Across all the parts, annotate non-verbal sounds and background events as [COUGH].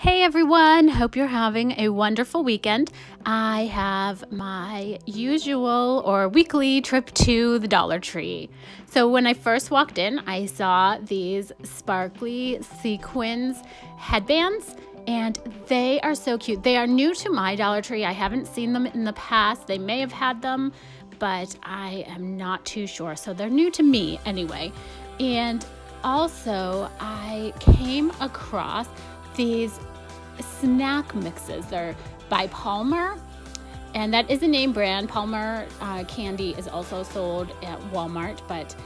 Hey everyone, hope you're having a wonderful weekend. I have my usual or weekly trip to the Dollar Tree. So, when I first walked in, I saw these sparkly sequins headbands, and they are so cute. They are new to my Dollar Tree. I haven't seen them in the past. They may have had them, but I am not too sure. So, they're new to me anyway. And also, I came across these snack mixes. They're by Palmer, and that is a name brand. Palmer uh, candy is also sold at Walmart, but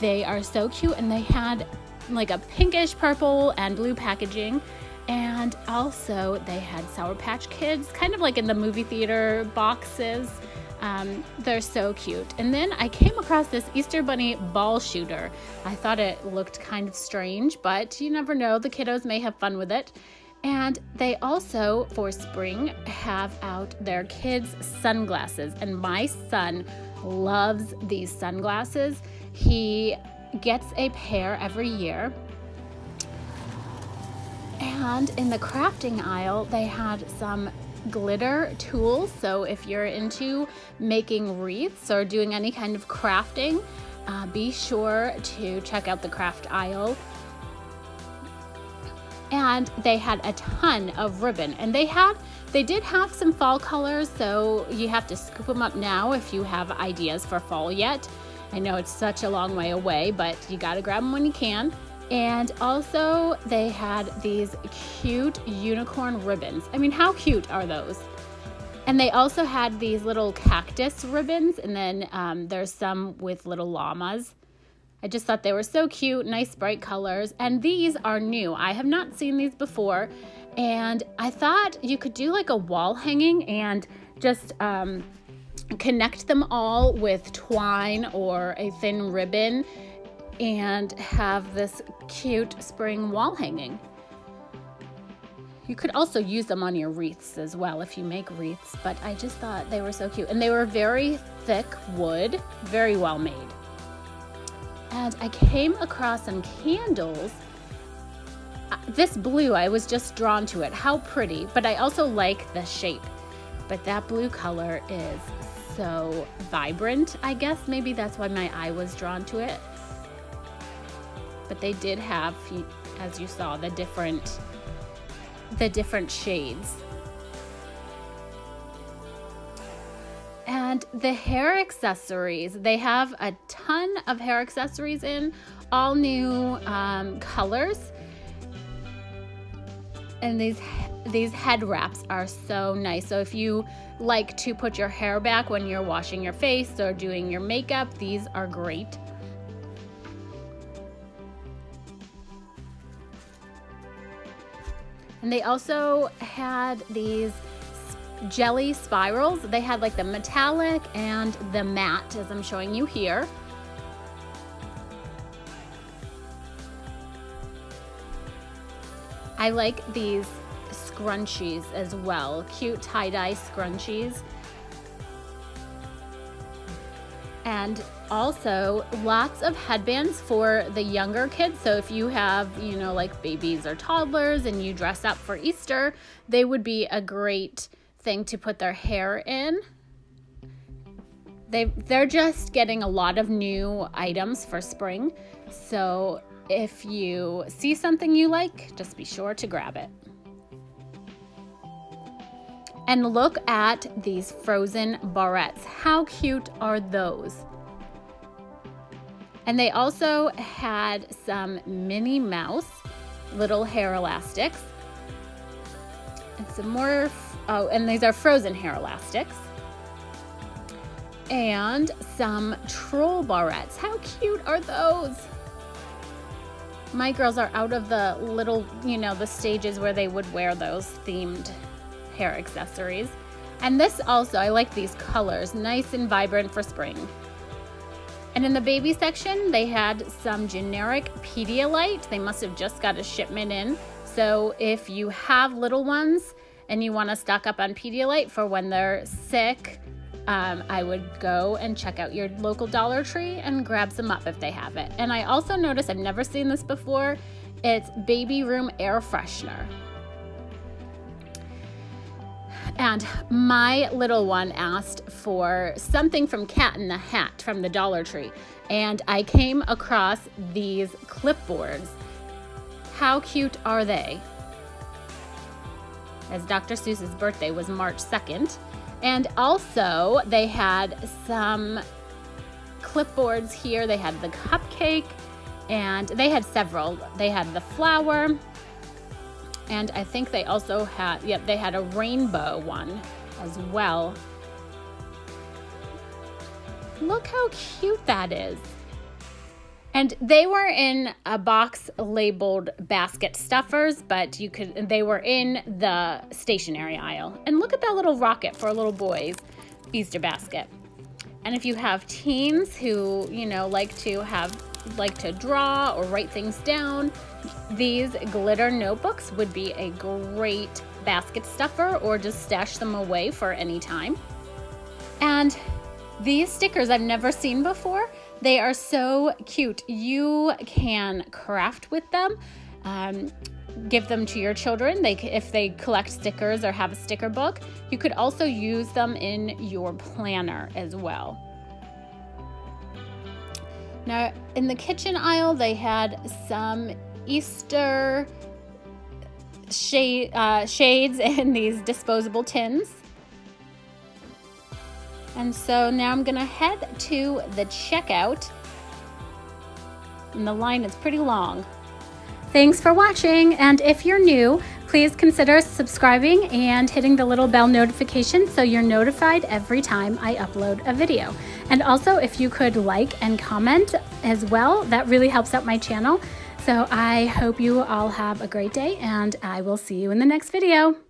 they are so cute and they had like a pinkish purple and blue packaging. And also, they had Sour Patch Kids, kind of like in the movie theater boxes. Um, they're so cute. And then I came across this Easter Bunny ball shooter. I thought it looked kind of strange, but you never know. The kiddos may have fun with it. And they also, for spring, have out their kids' sunglasses. And my son loves these sunglasses. He gets a pair every year. And in the crafting aisle, they had some glitter tools. So if you're into making wreaths or doing any kind of crafting, uh, be sure to check out the craft aisle. And they had a ton of ribbon. And they had they did have some fall colors so you have to scoop them up now if you have ideas for fall yet. I know it's such a long way away but you got to grab them when you can and also they had these cute unicorn ribbons i mean how cute are those and they also had these little cactus ribbons and then um, there's some with little llamas I just thought they were so cute, nice bright colors. And these are new. I have not seen these before. And I thought you could do like a wall hanging and just um, connect them all with twine or a thin ribbon and have this cute spring wall hanging. You could also use them on your wreaths as well if you make wreaths, but I just thought they were so cute. And they were very thick wood, very well made and I came across some candles. Uh, this blue, I was just drawn to it. How pretty, but I also like the shape. But that blue color is so vibrant, I guess. Maybe that's why my eye was drawn to it. But they did have, as you saw, the different the different shades. And the hair accessories, they have a ton of hair accessories in, all new um, colors. And these these head wraps are so nice. So if you like to put your hair back when you're washing your face or doing your makeup, these are great. And they also had these jelly spirals. They had like the metallic and the matte as I'm showing you here. I like these scrunchies as well. Cute tie-dye scrunchies. And also lots of headbands for the younger kids. So if you have, you know, like babies or toddlers and you dress up for Easter, they would be a great thing to put their hair in. They they're just getting a lot of new items for spring. So if you see something you like, just be sure to grab it. And look at these frozen barrettes. How cute are those? And they also had some Minnie Mouse little hair elastics and some more Oh, and these are frozen hair elastics. And some troll barrettes. How cute are those? My girls are out of the little, you know, the stages where they would wear those themed hair accessories. And this also, I like these colors, nice and vibrant for spring. And in the baby section, they had some generic Pedialyte. They must have just got a shipment in. So if you have little ones, and you want to stock up on Pedialyte for when they're sick, um, I would go and check out your local Dollar Tree and grab some up if they have it. And I also noticed, I've never seen this before, it's baby room air freshener. And my little one asked for something from Cat in the Hat from the Dollar Tree. And I came across these clipboards. How cute are they? As Dr. Seuss's birthday was March 2nd. And also, they had some clipboards here. They had the cupcake, and they had several. They had the flower, and I think they also had, yep, they had a rainbow one as well. Look how cute that is. And they were in a box labeled basket stuffers, but you could they were in the stationery aisle. And look at that little rocket for a little boy's Easter basket. And if you have teens who, you know, like to have like to draw or write things down, these glitter notebooks would be a great basket stuffer or just stash them away for any time. And these stickers I've never seen before. They are so cute. You can craft with them. Um, give them to your children they if they collect stickers or have a sticker book you could also use them in your planner as well now in the kitchen aisle they had some easter shade, uh, shades [LAUGHS] in these disposable tins and so now I'm gonna head to the checkout. And the line is pretty long. Thanks for watching, and if you're new, please consider subscribing and hitting the little bell notification so you're notified every time I upload a video. And also, if you could like and comment as well, that really helps out my channel. So I hope you all have a great day, and I will see you in the next video.